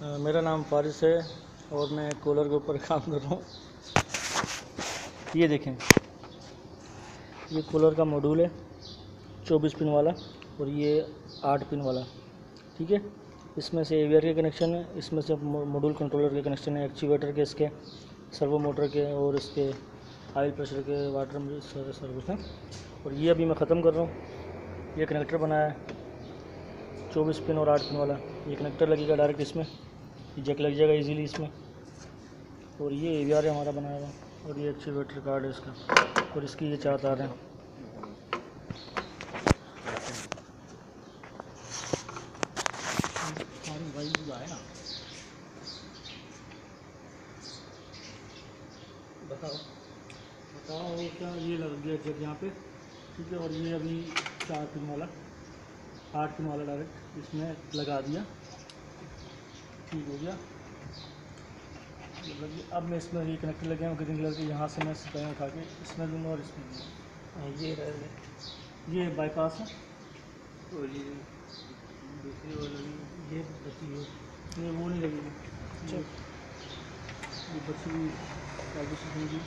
मेरा नाम फारिस है और मैं कूलर के ऊपर काम कर रहा हूँ। ये देखें। ये कूलर का मॉड्यूल है, चौबीस पिन वाला और ये आठ पिन वाला, ठीक है? इसमें से एवियर के कनेक्शन है, इसमें से मॉड्यूल कंट्रोलर के कनेक्शन है, एक्चुएटर के इसके, सर्वो मोटर के और इसके ऑयल प्रेशर के, वाटर सर्विस हैं। और ये अभी मैं ख़त्म कर रहा हूँ। ये कनेक्टर बनाया है, चौबीस पिन और आठ पिन वाला। ये कनेक्टर लगेगा डायरेक्ट इसमें। जैक लग जाएगा इजीली इसमें। और ये ए है हमारा बनाया हुआ। और ये एक्चुएटर कार्ड है इसका। और इसकी ये चार तार हैं। बताओ। बताओ क्या ये लग गया जब यहाँ पे? ठीक है, और ये अभी चार पिन वाला। आठ पिन वाला डायरेक्ट इसमें लगा दिया। ठीक हो गया। मतलब अब मैं इसमें ये कनेक्टर लगे हैं ग्रीन कलर के यहाँ से मैं सिपाही उठा के इसमें दूँगा और इसमें दूँगा। हाँ, ये रह ये बाईपास है। और ये दूसरी वो लगी ये बची है ये वो नहीं लगेगी। ये ये बची हुई होगी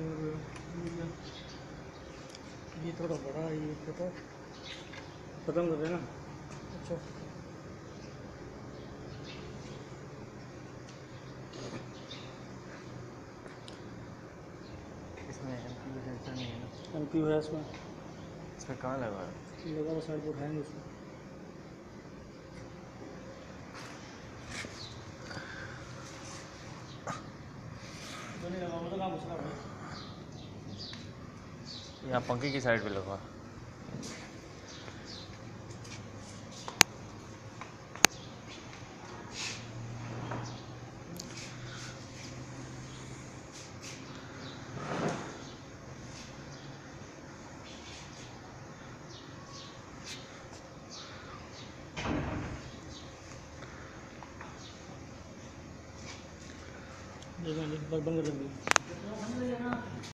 और ये ये थोड़ा बड़ा है ये छोटा ख़त्म कर देना अच्छा। इसमें एम सेंसर नहीं है। ना एम है इसमें। इसमें कहाँ लगा है? लगा हुआ साइड पर उठाएँगे उसमें यहाँ पंखे की साइड पे लगा देखो बंद कर देंगे